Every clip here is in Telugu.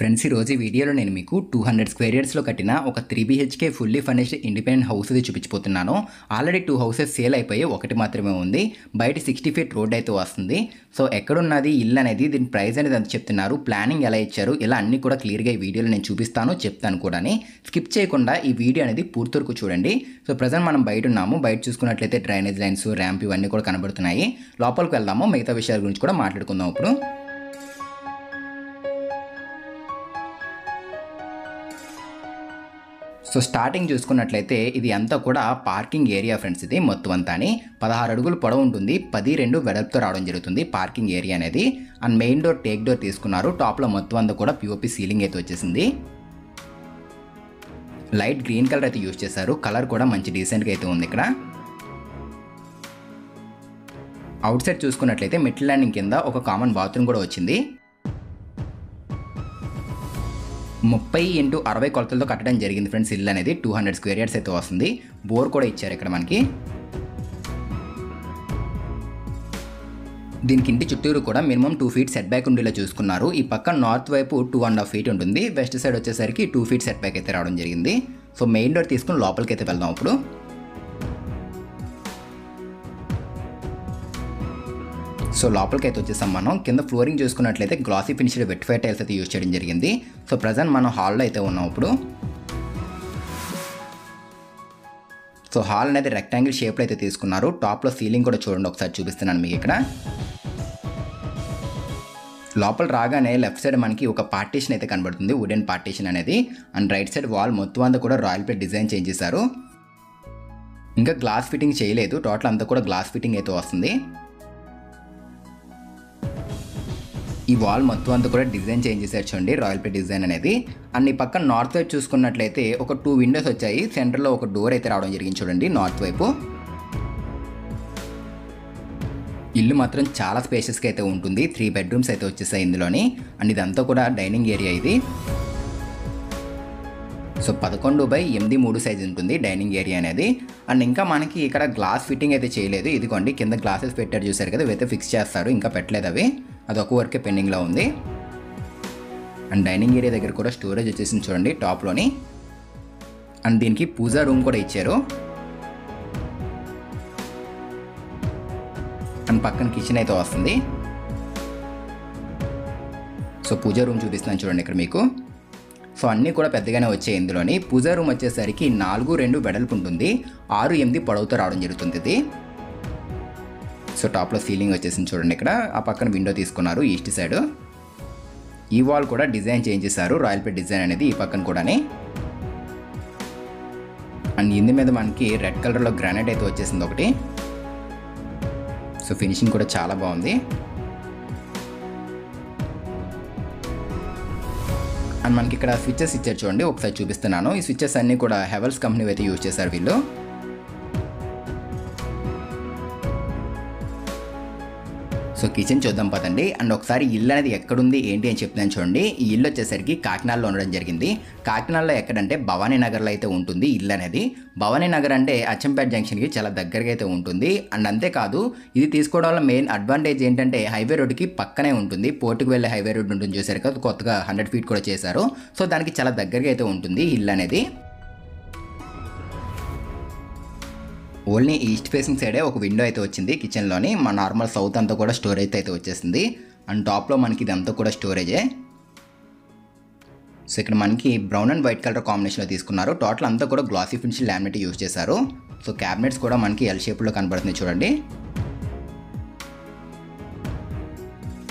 ఫ్రెండ్స్ ఈ రోజు ఈ వీడియోలో నేను మీకు టూ హండ్రెడ్ స్క్వేర్ ఇయర్స్లో కట్టిన ఒక three BHK fully furnished independent house ఇది చూపించిపోతున్నాను ఆల్రెడీ టూ హౌసెస్ సేల్ అయిపోయి ఒకటి మాత్రమే ఉంది. బయట సిక్స్టీ ఫీట్ రోడ్ అయితే వస్తుంది. సో ఎక్కడున్నది ఇల్లు అనేది దీని ప్రైస్ అనేది ఎంత చెప్తున్నారు ప్లానింగ్ ఎలా ఇచ్చారు ఇలా అన్ని కూడా క్లియర్గా ఈ వీడియోలో నేను చూపిస్తాను చెప్తాను కూడా స్కిప్ చేయకుండా ఈ వీడియో అనేది పూర్తి వరకు చూడండి. సో ప్రజెంట్ మనం బయట ఉన్నాము. బయట చూసుకున్నట్లయితే డ్రైనేజ్ లైన్స్ ర్యాంప్ ఇవన్నీ కూడా కనబడుతున్నాయి. లోపలికి వెళ్దాము. మిగతా విషయాల గురించి కూడా మాట్లాడుకుందాం ఇప్పుడు. సో స్టార్టింగ్ చూసుకున్నట్లయితే ఇది అంతా కూడా పార్కింగ్ ఏరియా ఫ్రెండ్స్ ఇది మొత్తం అంతా అని పదహారు అడుగులు పొడవు ఉంటుంది. పది రెండు వెడల్పుతో రావడం జరుగుతుంది పార్కింగ్ ఏరియా అనేది. And main door teak door తీసుకున్నారు. టాప్లో మొత్తం అంతా కూడా పిఓపి సీలింగ్ అయితే వచ్చేసింది. లైట్ గ్రీన్ కలర్ అయితే యూజ్ చేశారు. కలర్ కూడా మంచి డీసెంట్గా అయితే ఉంది ఇక్కడ. అవుట్ సైడ్ చూసుకున్నట్లయితే మిడ్ ల్యాండింగ్ కింద ఒక కామన్ బాత్రూమ్ కూడా వచ్చింది. ముప్పై ఇంటూ అరవై కొలతలతో కట్టడం జరిగింది ఫ్రెండ్స్. ఇల్లు అనేది టూ హండ్రెడ్ స్క్వేర్ యార్డ్స్ అయితే వస్తుంది. బోర్ కూడా ఇచ్చారు ఇక్కడ మనకి. దీనికి ఇంటి చుట్టూరు కూడా minimum two feet set back ఉండేలా చూసుకున్నారు. ఈ పక్క నార్త్ వైపు టూ అండ్ హాఫ్ ఫీట్ ఉంటుంది. వెస్ట్ సైడ్ వచ్చేసరికి టూ ఫీట్ సెట్ బ్యాక్ అయితే రావడం జరిగింది. సో మెయిన్ డోర్ తీసుకుని లోపలికి అయితే వెళ్దాం ఇప్పుడు. సో లోపలికి అయితే వచ్చేసాం మనం. కింద ఫ్లోరింగ్ చూసుకున్నట్లయితే glossy finished vitrified tiles అయితే యూజ్ చేయడం జరిగింది. సో ప్రజెంట్ మనం హాల్లో అయితే ఉన్నాం ఇప్పుడు. సో హాల్ అనేది రెక్టాంగిల్ షేప్లో అయితే తీసుకున్నారు. టాప్లో సీలింగ్ కూడా చూడండి ఒకసారి చూపిస్తున్నాను మీకు ఇక్కడ. లోపల రాగానే లెఫ్ట్ సైడ్ మనకి ఒక పార్టీషన్ అయితే కనబడుతుంది. వుడెన్ పార్టీషన్ అనేది. అండ్ రైట్ సైడ్ వాల్ మొత్తం అంతా కూడా రాయల్ ప్లేట్ డిజైన్ చేంజ్ చేశారు. ఇంకా గ్లాస్ ఫిట్టింగ్ చేయలేదు. టోటల్ అంతా కూడా గ్లాస్ ఫిట్టింగ్ అయితే వస్తుంది. ఈ వాల్ మొత్తం అంతా కూడా డిజైన్ చేంజ్ చేశారు చూడండి రాయల్ పే డిజైన్ అనేది. అండ్ ఈ పక్కన నార్త్ వైపు చూసుకున్నట్లయితే ఒక టూ విండోస్ వచ్చాయి. సెంటర్లో ఒక డోర్ అయితే రావడం జరిగింది చూడండి నార్త్ వైపు. ఇల్లు మాత్రం చాలా స్పేషియస్గా అయితే ఉంటుంది. త్రీ బెడ్రూమ్స్ అయితే వచ్చేసాయి ఇందులోని. అండ్ ఇదంతా కూడా డైనింగ్ ఏరియా ఇది. సో పదకొండు బై ఎనిమిది మూడు సైజ్ ఉంటుంది డైనింగ్ ఏరియా అనేది. అండ్ ఇంకా మనకి ఇక్కడ గ్లాస్ ఫిట్టింగ్ అయితే చేయలేదు. ఇదిగోండి కింద గ్లాసెస్ పెట్టారు చూసారు కదా ఇవైతే ఫిక్స్ చేస్తారు. ఇంకా పెట్టలేదు అవి. అది ఒక వర్కే పెండింగ్లో ఉంది. అండ్ డైనింగ్ ఏరియా దగ్గర కూడా స్టోరేజ్ వచ్చేసింది చూడండి టాప్లోని. అండ్ దీనికి పూజా రూమ్ కూడా ఇచ్చారు. అండ్ పక్కన కిచెన్ అయితే వస్తుంది. సో పూజా రూమ్ చూపిస్తున్నాను చూడండి ఇక్కడ మీకు. సో అన్నీ కూడా పెద్దగానే వచ్చాయి ఇందులోని. పూజా రూమ్ వచ్చేసరికి నాలుగు రెండు వెడల్పు ఉంటుంది. ఆరు ఎనిమిది పొడవుతో రావడం జరుగుతుంది ఇది. సో టాప్లో సీలింగ్ వచ్చేసింది చూడండి ఇక్కడ. ఆ పక్కన విండో తీసుకున్నారు ఈస్ట్ సైడ్. ఈ వాల్ కూడా డిజైన్ చేంజ్ చేశారు రాయల్ పెట్ డిజైన్ అనేది ఈ పక్కన కూడాని. అండ్ ఇంది మీద మనకి రెడ్ కలర్లో గ్రానైట్ అయితే వచ్చేసింది ఒకటి. సో ఫినిషింగ్ కూడా చాలా బాగుంది. అండ్ మనకి ఇక్కడ స్విచ్చెస్ ఇచ్చారు చూడండి ఒకసారి చూపిస్తున్నాను. ఈ స్విచ్చెస్ అన్నీ కూడా హెవెల్స్ కంపెనీ అయితే యూజ్ చేశారు వీళ్ళు. కిచెన్ చూద్దాం పదండి. అండ్ ఒకసారి ఇల్లు అనేది ఎక్కడుంది ఏంటి అని చెప్తున్నాను చూడండి. ఈ ఇల్లు వచ్చేసరికి కాకినాడలో ఉండడం జరిగింది. కాకినాడలో ఎక్కడంటే భవానీ నగర్లో అయితే ఉంటుంది ఇల్లు అనేది. భవానీ నగర్ అంటే అచ్చంపేట జంక్షన్కి చాలా దగ్గరగా అయితే ఉంటుంది. అండ్ అంతేకాదు ఇది తీసుకోవడం వల్ల మెయిన్ అడ్వాంటేజ్ ఏంటంటే హైవే రోడ్కి పక్కనే ఉంటుంది. పోర్టుకు వెళ్ళే హైవే రోడ్ ఉంటుంది చూసారు కదా కొత్తగా హండ్రెడ్ ఫీట్ కూడా చేశారు. సో దానికి చాలా దగ్గరగా అయితే ఉంటుంది ఇల్లు అనేది. ఓన్లీ ఈస్ట్ ఫేసింగ్ సైడే ఒక విండో అయితే వచ్చింది. కిచెన్లోని మా నార్మల్ సౌత్ అంతా కూడా స్టోరేజ్ అయితే వచ్చేసింది. అండ్ టాప్లో మనకి ఇదంతా కూడా స్టోరేజే. సో ఇక్కడ మనకి బ్రౌన్ అండ్ వైట్ కలర్ కాంబినేషన్లో తీసుకున్నారు. టోటల్ అంతా కూడా గ్లాసీ ఫినిష్ లామినేట్ యూజ్ చేశారు. సో క్యాబినెట్స్ కూడా మనకి ఎల్ షేప్లో కనబడుతుంది చూడండి.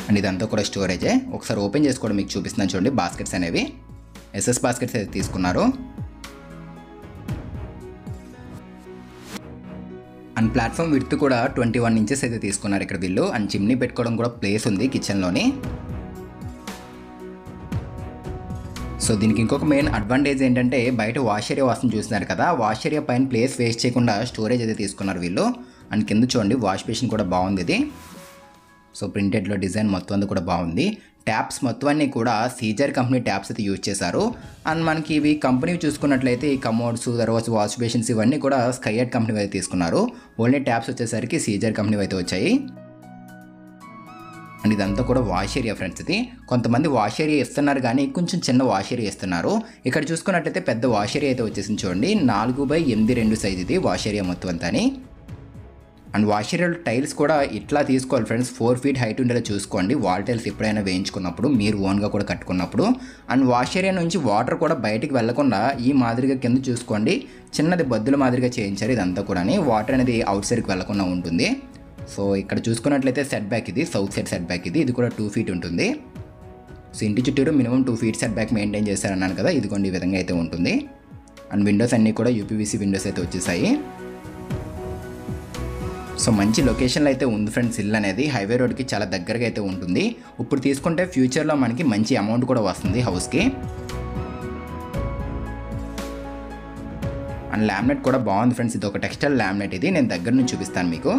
అండ్ ఇదంతా కూడా స్టోరేజే. ఒకసారి ఓపెన్ చేసుకోవడం మీకు చూపిస్తున్నాను చూడండి. బాస్కెట్స్ అనేవి. ఎస్ఎస్ బాస్కెట్స్ అయితే తీసుకున్నారు. అండ్ ప్లాట్ఫామ్ విడ్త్ కూడా ట్వంటీ వన్ ఇంచెస్ అయితే తీసుకున్నారు ఇక్కడ వీళ్ళు. అండ్ చిమ్నీ పెట్టుకోవడం కూడా ప్లేస్ ఉంది కిచెన్లోని సో దీనికి ఇంకొక మెయిన్ అడ్వాంటేజ్ ఏంటంటే బయట వాష్ ఏరియా వస్తుంది చూస్తున్నారు కదా వాష్ ఏరియా పైన ప్లేస్ వేస్ట్ చేయకుండా స్టోరేజ్ అయితే తీసుకున్నారు వీళ్ళు. అండ్ కింద చూడండి వాష్ బేసిన్ కూడా బాగుంది ఇది. సో ప్రింటెడ్లో డిజైన్ మొత్తం అంతా కూడా బాగుంది. ట్యాప్స్ మొత్తం అన్నీ కూడా సీజర్ కంపెనీ ట్యాప్స్ అయితే యూజ్ చేశారు. అండ్ మనకి ఇవి కంపెనీ చూసుకున్నట్లయితే ఈ కమోడ్స్ తర్వాత వాష్ బేషన్స్ ఇవన్నీ కూడా స్కైయడ్ కంపెనీ అయితే తీసుకున్నారు. ఓన్లీ ట్యాప్స్ వచ్చేసరికి సీజర్ కంపెనీ అయితే వచ్చాయి. అండ్ ఇదంతా కూడా వాష్ ఏరియా ఫ్రెండ్స్ ఇది. కొంతమంది వాష్ ఏరియా ఇస్తున్నారు కానీ కొంచెం చిన్న వాష్ ఏరియా ఇస్తున్నారు. ఇక్కడ చూసుకున్నట్లయితే పెద్ద వాష్ ఏరియా అయితే వచ్చేసింది చూడండి. నాలుగు బై ఎనిమిది రెండు సైజ్ ఇది వాష్ ఏరియా మొత్తం అంతాని. అండ్ వాష్ టైల్స్ కూడా ఇట్లా తీసుకోవాలి ఫ్రెండ్స్. ఫోర్ ఫీట్ హైట్ ఉండేలా చూసుకోండి. వాల్ టైల్స్ ఎప్పుడైనా వేయించుకున్నప్పుడు మీరు ఓన్గా కూడా కట్టుకున్నప్పుడు. అండ్ వాష్ ఏరియా నుంచి వాటర్ కూడా బయటికి వెళ్ళకుండా ఈ మాదిరిగా కింద చూసుకోండి. చిన్నది బద్దుల మాదిరిగా చేయించారు ఇదంతా కూడా వాటర్ అనేది అవుట్ సైడ్కి వెళ్ళకుండా ఉంటుంది. సో ఇక్కడ చూసుకున్నట్లయితే సెట్ బ్యాక్ ఇది సౌత్ సైడ్ సెట్ బ్యాక్ ఇది. ఇది కూడా టూ ఫీట్ ఉంటుంది. సో ఇంటి చుట్టూరు minimum two feet set back maintain చేశారన్నాను కదా. ఇదిగోండి ఈ విధంగా అయితే ఉంటుంది. అండ్ విండోస్ అన్నీ కూడా యూపీవీసీ విండోస్ అయితే వచ్చేసాయి. సో మంచి లొకేషన్లో అయితే ఉంది ఫ్రెండ్స్ ఇల్లు అనేది. హైవే రోడ్కి చాలా దగ్గరగా అయితే ఉంటుంది. ఇప్పుడు తీసుకుంటే ఫ్యూచర్లో మనకి మంచి అమౌంట్ కూడా వస్తుంది హౌస్కి అండ్ లామినేట్ కూడా బాగుంది ఫ్రెండ్స్ ఇది ఒక టెక్స్టైల్ లామినేట్ ఇది. నేను దగ్గర నుంచి చూపిస్తాను మీకు.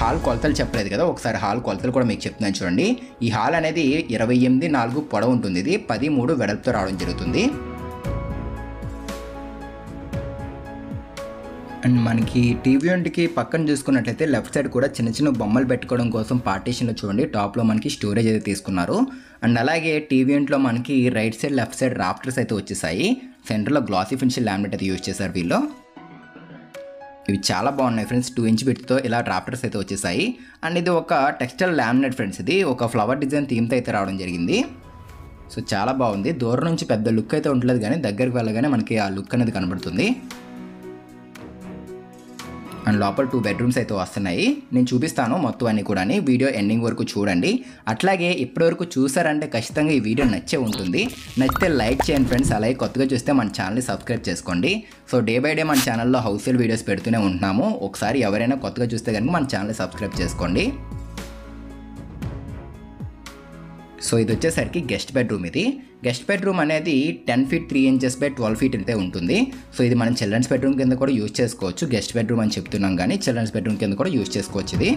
హాల్ కొలతలు చెప్పలేదు కదా. ఒకసారి హాల్ కొలతలు కూడా మీకు చెప్తున్నాను చూడండి. ఈ హాల్ అనేది ఇరవై ఎనిమిది నాలుగు పొడవు ఉంటుంది. ఇది పది మూడు వెడల్పుతో రావడం జరుగుతుంది. అండ్ మనకి టీవీ వంటికి పక్కన చూసుకున్నట్లయితే లెఫ్ట్ సైడ్ కూడా చిన్న చిన్న బొమ్మలు పెట్టుకోవడం కోసం పార్టీషన్లో చూడండి. టాప్లో మనకి స్టోరేజ్ అయితే తీసుకున్నారు. అండ్ అలాగే టీవీ యూనిట్లో మనకి right side left side rafters అయితే వచ్చేసాయి. సెంటర్లో గ్లాసీ ఫినిషింగ్ లామినేట్ అయితే యూజ్ చేశారు వీళ్ళు. ఇవి చాలా బాగున్నాయి ఫ్రెండ్స్. టూ ఇంచ్ బిట్తో ఇలా డ్రాఫ్టర్స్ అయితే వచ్చేసాయి. అండ్ ఇది ఒక టెక్స్టైల్ లామినేట్ ఫ్రెండ్స్ ఇది. ఒక ఫ్లవర్ డిజైన్ థీమ్తో అయితే రావడం జరిగింది. సో చాలా బాగుంది. దూరం నుంచి పెద్ద లుక్ అయితే ఉండలేదు కానీ దగ్గరికి వెళ్ళగానే మనకి ఆ లుక్ అనేది కనబడుతుంది. అండ్ లోపల టూ బెడ్రూమ్స్ అయితే వస్తున్నాయి. నేను చూపిస్తాను మొత్తం అన్ని కూడా వీడియో ఎండింగ్ వరకు చూడండి. అట్లాగే ఇప్పటివరకు చూసారంటే ఖచ్చితంగా ఈ వీడియో నచ్చే ఉంటుంది. నచ్చితే లైక్ చేయండి ఫ్రెండ్స్. అలాగే కొత్తగా చూస్తే మన ఛానల్ని సబ్స్క్రైబ్ చేసుకోండి. సో డే బై డే మన ఛానల్లో హౌస్ సేల్ వీడియోస్ పెడుతూనే ఉంటున్నాము. ఒకసారి ఎవరైనా కొత్తగా చూస్తే కనుక మన ఛానల్ని సబ్స్క్రైబ్ చేసుకోండి. సో ఇది వచ్చేసరికి గెస్ట్ బెడ్రూమ్ ఇది. గెస్ట్ బెడ్రూమ్ అనేది ten feet three inches by twelve feet అంతే ఉంటుంది. సో ఇది మనం చిల్డ్రన్స్ బెడ్రూమ్ కింద కూడా యూజ్ చేసుకోవచ్చు. గెస్ట్ బెడ్రూమ్ అని చెప్తున్నాం కానీ చిల్డ్రన్స్ బెడ్రూమ్ కింద కూడా యూజ్ చేసుకోవచ్చు ఇది.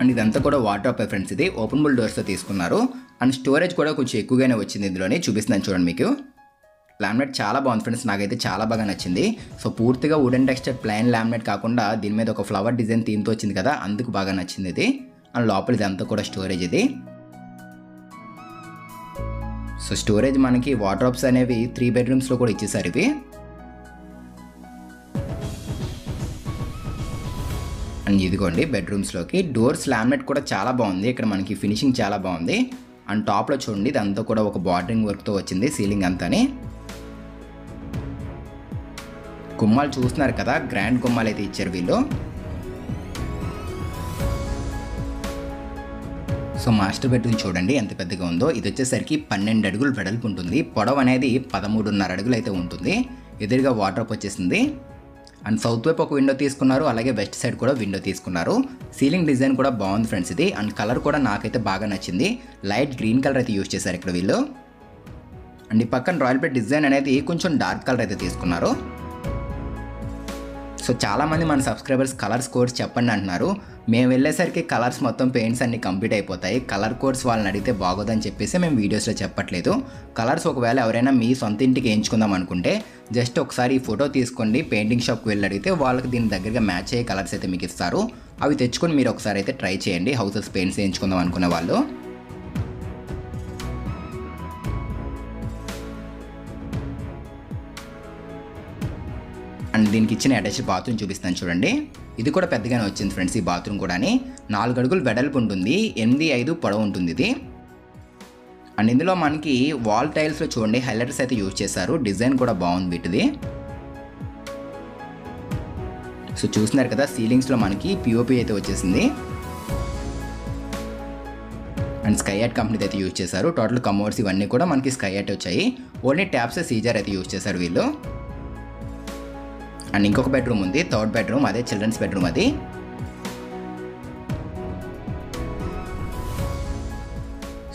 అండ్ ఇదంతా కూడా వాటర్ ఆఫ్ ఫ్రెండ్స్ ఇది ఓపెన్ బుల్ డోర్స్తో తీసుకున్నారు. అండ్ స్టోరేజ్ కూడా కొంచెం ఎక్కువగానే వచ్చింది ఇందులోనే. చూపిస్తున్నాను చూడండి మీకు. లామినేట్ చాలా బాగుంది ఫ్రెండ్స్ నాకైతే చాలా బాగా నచ్చింది. సో పూర్తిగా వుడెన్ టెక్స్చర్ ప్లైన్ లామినేట్ కాకుండా దీని మీద ఒక ఫ్లవర్ డిజైన్ థీమ్తో వచ్చింది కదా అందుకు బాగా నచ్చింది ఇది. అండ్ లోపల ఇదంతా కూడా స్టోరేజ్ ఇది. సో స్టోరేజ్ మనకి వార్డ్రోబ్స్ అనేవి త్రీ బెడ్రూమ్స్లో కూడా ఇచ్చేసారు ఇవి. అండ్ ఇదిగోండి బెడ్రూమ్స్లోకి డోర్స్ లామినేట్ కూడా చాలా బాగుంది. ఇక్కడ మనకి ఫినిషింగ్ చాలా బాగుంది. అండ్ టాప్లో చూడండి ఇదంతా కూడా ఒక బార్డరింగ్ వర్క్తో వచ్చింది సీలింగ్ అంతాని. గుమ్మాలు చూస్తున్నారు కదా గ్రాండ్ గుమ్మాలు అయితే ఇచ్చారు వీళ్ళు. సో మాస్టర్ బెడ్రూమ్ చూడండి ఎంత పెద్దగా ఉందో. ఇది వచ్చేసరికి పన్నెండు అడుగులు వెడల్పు ఉంటుంది. పొడవు అనేది పదమూడున్నర అడుగులు అయితే ఉంటుంది. ఎదురుగా వాటర్ వచ్చేసింది. అండ్ సౌత్ వైపు ఒక విండో తీసుకున్నారు. అలాగే వెస్ట్ సైడ్ కూడా విండో తీసుకున్నారు. సీలింగ్ డిజైన్ కూడా బాగుంది ఫ్రెండ్స్ ఇది. అండ్ కలర్ కూడా నాకైతే బాగా నచ్చింది. లైట్ గ్రీన్ కలర్ అయితే యూజ్ చేశారు ఇక్కడ వీళ్ళు. అండ్ ఈ పక్కన రాయల్ బెడ్ డిజైన్ అనేది కొంచెం డార్క్ కలర్ అయితే తీసుకున్నారు. సో చాలామంది మన సబ్స్క్రైబర్స్ కలర్స్ కోడ్స్ చెప్పండి అంటున్నారు. మేము వెళ్ళేసరికి కలర్స్ మొత్తం పెయింట్స్ అన్ని కంప్లీట్ అయిపోతాయి. కలర్ కోడ్స్ వాళ్ళని అడిగితే బాగోదని చెప్పేసి మేము వీడియోస్లో చెప్పట్లేదు. కలర్స్ ఒకవేళ ఎవరైనా మీ సొంత ఇంటికి వేయించుకుందాం అనుకుంటే జస్ట్ ఒకసారి ఈ ఫోటో తీసుకోండి. పెయింటింగ్ షాప్కి వెళ్ళి అడిగితే వాళ్ళకి దీని దగ్గరగా మ్యాచ్ అయ్యే కలర్స్ అయితే మీకు ఇస్తారు. అవి తెచ్చుకొని మీరు ఒకసారి అయితే ట్రై చేయండి. హౌసెస్ పెయింట్స్ వేయించుకుందాం అనుకునే వాళ్ళు. అండ్ దీనికి ఇచ్చిన అటాచ్డ్ బాత్రూమ్ చూపిస్తాను చూడండి. ఇది కూడా పెద్దగానే వచ్చింది ఫ్రెండ్స్ ఈ బాత్రూమ్ కూడా నాలుగు అడుగులు వెడల్పు ఉంటుంది. ఎనిమిది ఐదు పొడవు ఉంటుంది ఇది. అండ్ ఇందులో మనకి వాల్ టైల్స్లో చూడండి హైలైటర్స్ అయితే యూజ్ చేశారు. డిజైన్ కూడా బాగుంది వీటిది. సో చూస్తున్నారు కదా సీలింగ్స్లో మనకి పిఓపి అయితే వచ్చేసింది. అండ్ స్కై యాట్ కంపెనీ అయితే యూజ్ చేశారు. టోటల్ కమోడ్స్ ఇవన్నీ కూడా మనకి స్కై యాట్ వచ్చాయి. ఓన్లీ ట్యాప్స్ సీజర్ అయితే యూజ్ చేశారు వీళ్ళు. అండ్ ఇంకొక బెడ్రూమ్ ఉంది థర్డ్ బెడ్రూమ్ అదే చిల్డ్రన్స్ బెడ్రూమ్ అది.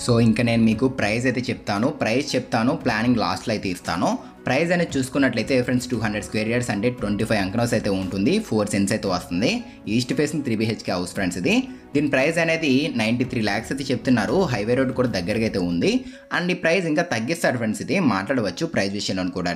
సో ఇంకా నేను మీకు ప్రైస్ అయితే చెప్తాను. ప్రైస్ చెప్తాను ప్లానింగ్ లాస్ట్లో అయితే ఇస్తాను. ప్రైస్ అనేది చూసుకున్నట్లయితే friends two hundred square yards అంటే ట్వంటీ ఫైవ్ అంకనోస్ అయితే ఉంటుంది. ఫోర్ సెన్స్ అయితే వస్తుంది. East facing three BHK house friends ఇది. దీని ప్రైస్ అనేది నైంటీ త్రీ ల్యాక్స్ అయితే చెప్తున్నారు. హైవే రోడ్ కూడా దగ్గరగా అయితే ఉంది. అండ్ ఈ ప్రైస్ ఇంకా తగ్గిస్తారు ఫ్రెండ్స్ ఇది. మాట్లాడవచ్చు ప్రైస్ విషయంలో కూడా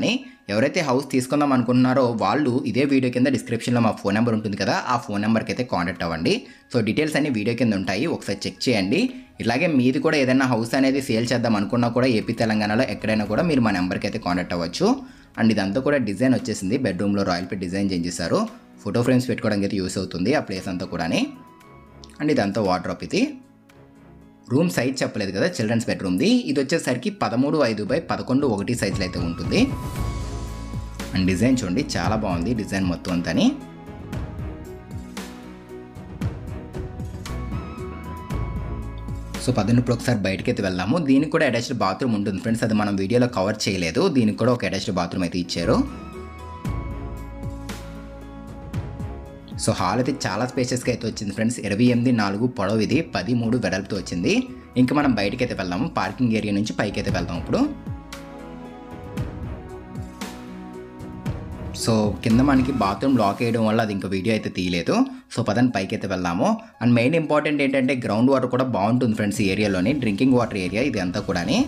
ఎవరైతే హౌస్ తీసుకుందాం అనుకుంటున్నారో వాళ్ళు ఇదే వీడియో కింద డిస్క్రిప్షన్లో మా ఫోన్ నెంబర్ ఉంటుంది కదా ఆ ఫోన్ నెంబర్కి అయితే కాంటాక్ట్ అవ్వండి. సో డీటెయిల్స్ అన్ని వీడియో కింద ఉంటాయి. ఒకసారి చెక్ చేయండి. ఇలాగే మీది కూడా ఏదైనా హౌస్ అనేది సేల్ చేద్దాం అనుకున్నా కూడా ఏపీ తెలంగాణలో ఎక్కడైనా కూడా మీరు మా నెంబర్కి అయితే కాంటాక్ట్ అవ్వచ్చు. అండ్ ఇదంతా కూడా డిజైన్ వచ్చేసింది. బెడ్రూమ్లో రాయల్ పే డిజైన్ చేంజ్ చేశారు. ఫోటో ఫ్రేమ్స్ పెట్టుకోవడానికి అయితే యూస్ అవుతుంది ఆ ప్లేస్ అంతా కూడా అండ్ ఇదంతా వాటర్ ఇది. రూమ్ సైజ్ చెప్పలేదు కదా చిల్డ్రన్స్ బెడ్రూమ్ది. ఇది వచ్చేసరికి పదమూడు ఐదు బై పదకొండు ఒకటి సైజులో అయితే ఉంటుంది. అండ్ డిజైన్ చూడండి చాలా బాగుంది డిజైన్ మొత్తం అంతని. సో పదండి ఇప్పుడు ఒకసారి బయటకి అయితే వెళ్ళాము దీనికి కూడా అటాచ్డ్ బాత్రూమ్ ఉంటుంది ఫ్రెండ్స్ అది మనం వీడియోలో కవర్ చేయలేదు. దీనికి కూడా ఒక అటాచ్డ్ బాత్రూమ్ అయితే ఇచ్చారు. సో హాల్ అయితే చాలా స్పేసెస్గా అయితే వచ్చింది ఫ్రెండ్స్. ఇరవై ఎనిమిది నాలుగు పొడవు ఇది పది మూడు వెడల్పుతో వచ్చింది. ఇంకా మనం బయటకి అయితే వెళ్దాము. పార్కింగ్ ఏరియా నుంచి పైకి అయితే వెళ్దాం ఇప్పుడు. సో కింద మనకి బాత్రూమ్ లాక్ వేయడం వల్ల అది ఇంకా వీడియో అయితే తీయలేదు. సో పదని పైకి అయితే వెళ్దాము. అండ్ మెయిన్ ఇంపార్టెంట్ ఏంటంటే గ్రౌండ్ వాటర్ కూడా బాగుంటుంది ఫ్రెండ్స్ ఈ ఏరియాలోని. డ్రింకింగ్ వాటర్ ఏరియా ఇది అంతా కూడాని.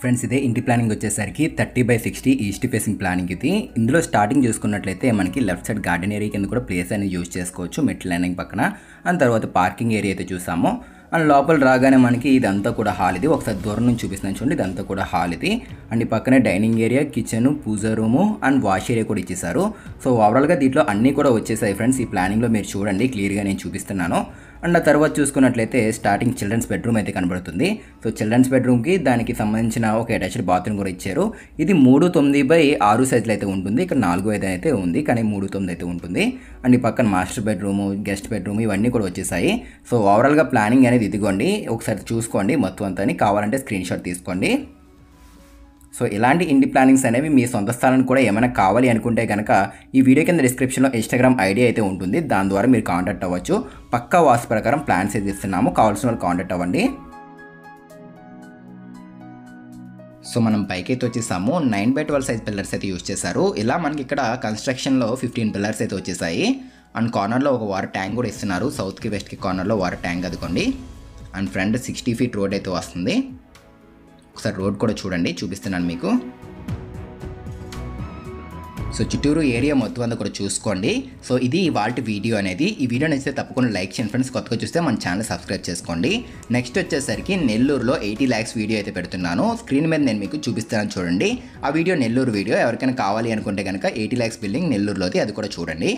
ఫ్రెండ్స్ ఇదే ఇంటి ప్లానింగ్ వచ్చేసరికి thirty by sixty east facing planning ఇది. ఇందులో స్టార్టింగ్ చూసుకున్నట్లయితే మనకి లెఫ్ట్ సైడ్ గార్డెన్ ఏరియా కింద కూడా ప్లేస్ అనేది యూజ్ చేసుకోవచ్చు మెట్ లైనింగ్ పక్కన. అండ్ తర్వాత పార్కింగ్ ఏరియా అయితే చూసాము. అండ్ లోపల రాగానే మనకి ఇదంతా కూడా హాల్ ఇది. ఒకసారి దూరం నుంచి చూపిస్తున్నాను చూడండి ఇదంతా కూడా హాల్ ఇది. అండ్ ఈ పక్కనే dining area kitchen puja room and wash area కూడా ఇచ్చేసారు సో ఓవరాల్గా దీంట్లో అన్నీ కూడా వచ్చేసాయి ఫ్రెండ్స్. ఈ ప్లానింగ్లో మీరు చూడండి క్లియర్గా నేను చూపిస్తున్నాను. అండ్ ఆ తర్వాత చూసుకున్నట్లయితే స్టార్టింగ్ చిల్డ్రన్స్ బెడ్రూమ్ అయితే కనబడుతుంది. సో చిల్డ్రన్స్ బెడ్రూమ్కి దానికి సంబంధించిన ఒక అటాచ్డ్ బాత్రూమ్ కూడా ఇచ్చారు. ఇది మూడు తొమ్మిది బై ఆరు సైజులు అయితే ఉంటుంది. ఇక్కడ నాలుగు ఐదు అయితే ఉంది. కానీ మూడు తొమ్మిది అయితే ఉంటుంది. అండ్ ఈ పక్కన మాస్టర్ బెడ్రూమ్ గెస్ట్ బెడ్రూమ్ ఇవన్నీ కూడా వచ్చేసాయి. సో ఓవరాల్గా ప్లానింగ్ అనేది ఇదిగోండి. ఒకసారి చూసుకోండి మొత్తం అంతా కావాలంటే స్క్రీన్ షాట్ తీసుకోండి. సో ఇలాంటి ఇంటి ప్లానింగ్స్ అనేవి మీ సొంత స్థలానికి కూడా ఏమైనా కావాలి అనుకుంటే కనుక ఈ వీడియో కింద డిస్క్రిప్షన్లో ఇన్స్టాగ్రామ్ ఐడి అయితే ఉంటుంది. దాని ద్వారా మీరు కాంటాక్ట్ అవ్వచ్చు. పక్కా వాస్తు ప్రకారం ప్లాన్స్ అయితే ఇస్తున్నాము. కావాల్సిన వాళ్ళు కాంటాక్ట్ అవ్వండి. సో మనం పైకి అయితే వచ్చేసాము. Nine by twelve size pillars అయితే యూజ్ చేశారు. ఇలా మనకి ఇక్కడ కన్స్ట్రక్షన్లో ఫిఫ్టీన్ పిల్లర్స్ అయితే వచ్చేసాయి. అండ్ కార్నర్లో ఒక వాటర్ ట్యాంక్ కూడా ఇస్తున్నారు. సౌత్కి వెస్ట్కి కార్నర్లో water tank అదుకోండి and front sixty feet road అయితే వస్తుంది. ఒకసారి రోడ్ కూడా చూడండి చూపిస్తున్నాను మీకు. సో చిట్టూరు ఏరియా మొత్తం అంతా కూడా చూసుకోండి. సో ఇది వాళ్ళ వీడియో అనేది. ఈ వీడియో నచ్చితే తప్పకుండా లైక్ చేయండి ఫ్రెండ్స్. కొత్తగా చూస్తే మన ఛానల్ సబ్స్క్రైబ్ చేసుకోండి. నెక్స్ట్ వచ్చేసరికి నెల్లూరులో ఎయిటీ ల్యాక్స్ వీడియో అయితే పెడుతున్నాను. స్క్రీన్ మీద నేను మీకు చూపిస్తాను చూడండి. ఆ వీడియో నెల్లూరు వీడియో. ఎవరికైనా కావాలి అనుకుంటే కనుక ఎయిటీ ల్యాక్స్ బిల్డింగ్ నెల్లూరులోది అది కూడా చూడండి.